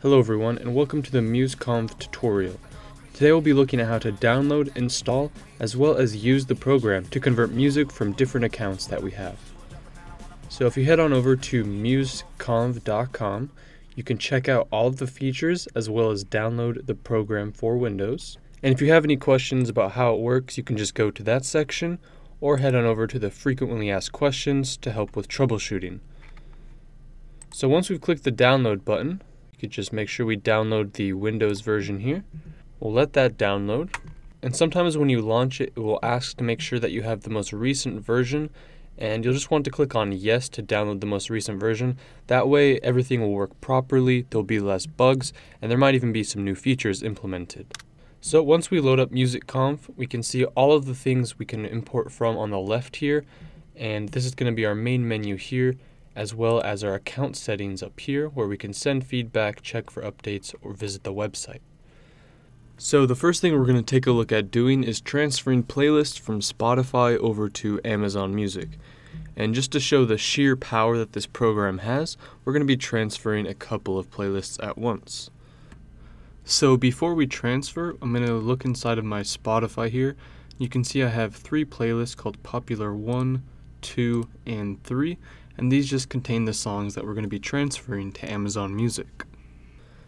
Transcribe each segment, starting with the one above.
Hello everyone and welcome to the MusConv tutorial. Today we'll be looking at how to download, install, as well as use the program to convert music from different accounts that we have. So if you head on over to MusConv.com, you can check out all of the features as well as download the program for Windows. And if you have any questions about how it works, you can just go to that section or head on over to the frequently asked questions to help with troubleshooting. So once we've clicked the download button, you could just make sure we download the Windows version here. We'll let that download. And sometimes when you launch it, it will ask to make sure that you have the most recent version and you'll just want to click on yes to download the most recent version. That way everything will work properly, there'll be less bugs, and there might even be some new features implemented. So once we load up MusConv, we can see all of the things we can import from on the left here, and this is going to be our main menu here, as well as our account settings up here, where we can send feedback, check for updates, or visit the website. So the first thing we're going to take a look at doing is transferring playlists from Spotify over to Amazon Music. And just to show the sheer power that this program has, we're going to be transferring a couple of playlists at once. So before we transfer, I'm going to look inside of my Spotify here. You can see I have three playlists called Popular 1, 2, and 3, and these just contain the songs that we're going to be transferring to Amazon Music.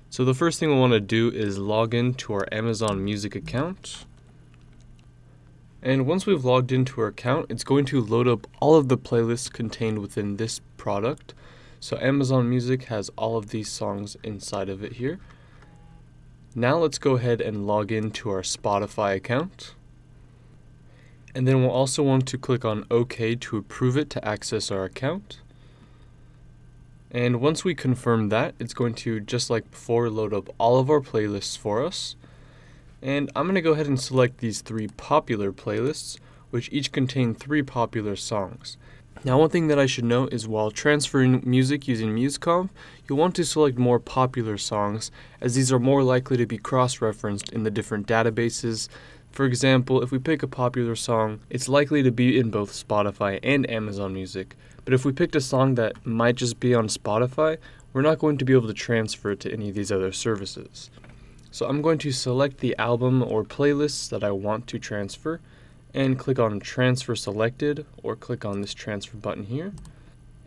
So the first thing we want to do is log in to our Amazon Music account. And once we've logged into our account, it's going to load up all of the playlists contained within this product. So Amazon Music has all of these songs inside of it here. Now let's go ahead and log into our Spotify account. And then we'll also want to click on OK to approve it to access our account. And once we confirm that, it's going to, just like before, load up all of our playlists for us. And I'm going to go ahead and select these three popular playlists, which each contain three popular songs. Now one thing that I should note is while transferring music using MusConv, you'll want to select more popular songs, as these are more likely to be cross-referenced in the different databases. For example, if we pick a popular song, it's likely to be in both Spotify and Amazon Music, but if we picked a song that might just be on Spotify, we're not going to be able to transfer it to any of these other services. So I'm going to select the album or playlists that I want to transfer and click on transfer selected or click on this transfer button here.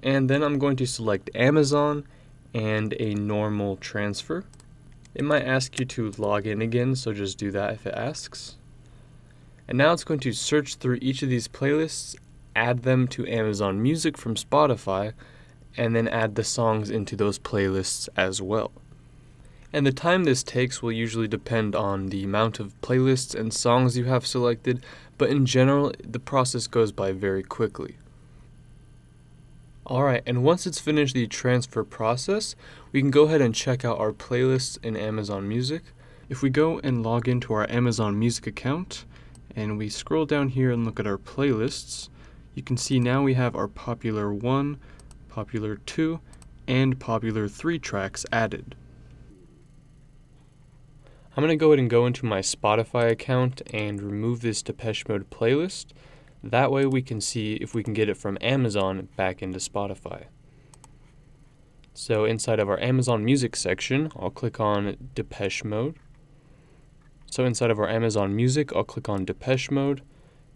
And then I'm going to select Amazon and a normal transfer. It might ask you to log in again, so just do that if it asks. And now it's going to search through each of these playlists add them to Amazon Music from Spotify, and then add the songs into those playlists as well. And the time this takes will usually depend on the amount of playlists and songs you have selected, but in general, the process goes by very quickly. Alright, and once it's finished the transfer process, we can go ahead and check out our playlists in Amazon Music. If we go and log into our Amazon Music account, and we scroll down here and look at our playlists, you can see now we have our popular 1, popular 2, and popular 3 tracks added. I'm going to go ahead and go into my Spotify account and remove this Depeche Mode playlist. That way we can see if we can get it from Amazon back into Spotify. So inside of our Amazon Music section, I'll click on Depeche Mode. So inside of our Amazon Music, I'll click on Depeche Mode,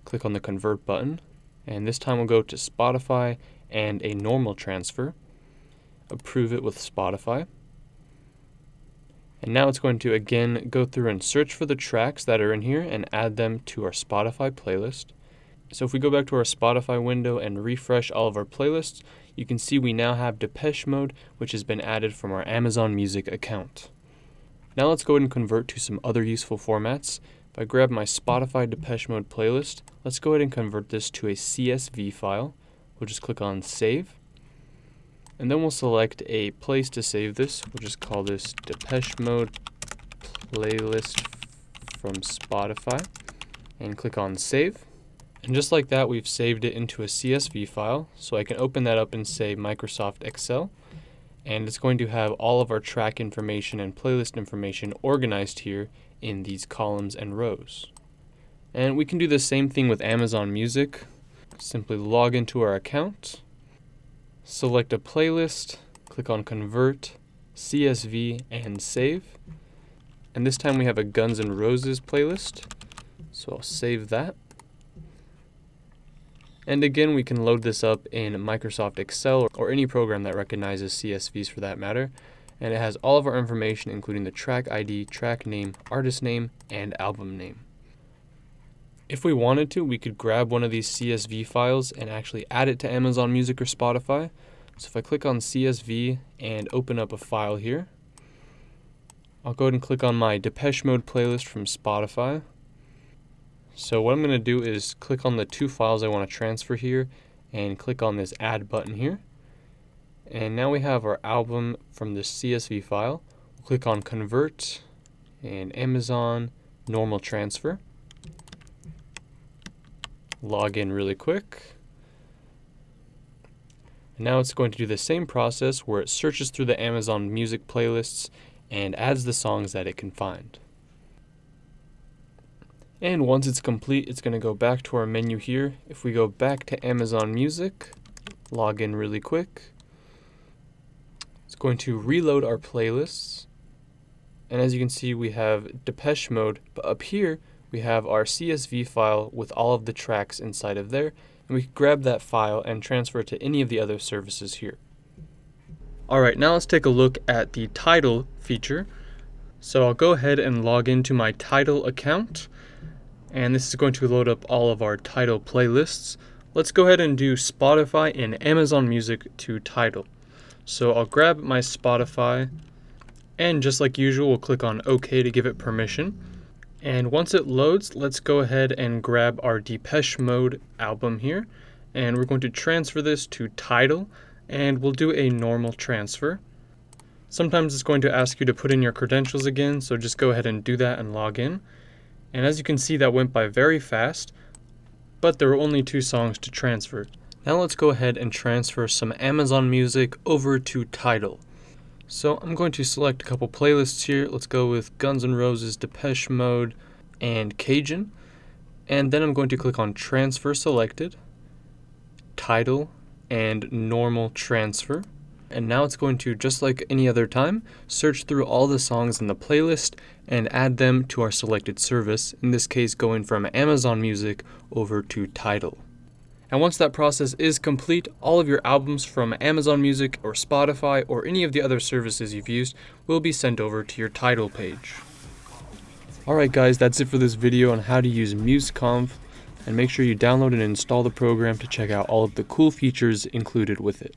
click on the Convert button, and this time we'll go to Spotify and a normal transfer. Approve it with Spotify. And now it's going to again go through and search for the tracks that are in here and add them to our Spotify playlist. So if we go back to our Spotify window and refresh all of our playlists, you can see we now have Depeche Mode, which has been added from our Amazon Music account. Now let's go ahead and convert to some other useful formats. If I grab my Spotify Depeche Mode playlist, let's go ahead and convert this to a CSV file. We'll just click on Save. And then we'll select a place to save this. We'll just call this Depeche Mode playlist from Spotify. And click on Save. And just like that, we've saved it into a CSV file. So I can open that up and say Microsoft Excel. And it's going to have all of our track information and playlist information organized here in these columns and rows. And we can do the same thing with Amazon Music. Simply log into our account, select a playlist, click on Convert, CSV, and save. And this time we have a Guns N' Roses playlist. So I'll save that. And again, we can load this up in Microsoft Excel or any program that recognizes CSVs for that matter. And it has all of our information, including the track ID, track name, artist name, and album name. If we wanted to, we could grab one of these CSV files and actually add it to Amazon Music or Spotify. So if I click on CSV and open up a file here, I'll go ahead and click on my Depeche Mode playlist from Spotify. So what I'm going to do is click on the two files I want to transfer here and click on this add button here. And now we have our album from the CSV file. We'll click on convert and Amazon normal transfer. Log in really quick. And now it's going to do the same process where it searches through the Amazon music playlists and adds the songs that it can find. And once it's complete, it's going to go back to our menu here. If we go back to Amazon Music, log in really quick, it's going to reload our playlists. And as you can see, we have Depeche Mode, but up here, we have our CSV file with all of the tracks inside of there. And we can grab that file and transfer it to any of the other services here. Alright, now let's take a look at the Tidal feature. So I'll go ahead and log into my Tidal account and this is going to load up all of our Tidal playlists. Let's go ahead and do Spotify and Amazon Music to Tidal. So I'll grab my Spotify and just like usual we'll click on OK to give it permission. And once it loads, let's go ahead and grab our Depeche Mode album here. And we're going to transfer this to Tidal and we'll do a normal transfer. Sometimes it's going to ask you to put in your credentials again, so just go ahead and do that and log in. And as you can see, that went by very fast, but there were only two songs to transfer. Now let's go ahead and transfer some Amazon music over to Tidal. So I'm going to select a couple playlists here. Let's go with Guns N' Roses, Depeche Mode, and Cajun. And then I'm going to click on Transfer Selected, Tidal, and Normal Transfer and now it's going to, just like any other time, search through all the songs in the playlist and add them to our selected service, in this case going from Amazon Music over to Tidal. And once that process is complete, all of your albums from Amazon Music or Spotify or any of the other services you've used will be sent over to your Tidal page. Alright guys, that's it for this video on how to use MusConv, and make sure you download and install the program to check out all of the cool features included with it.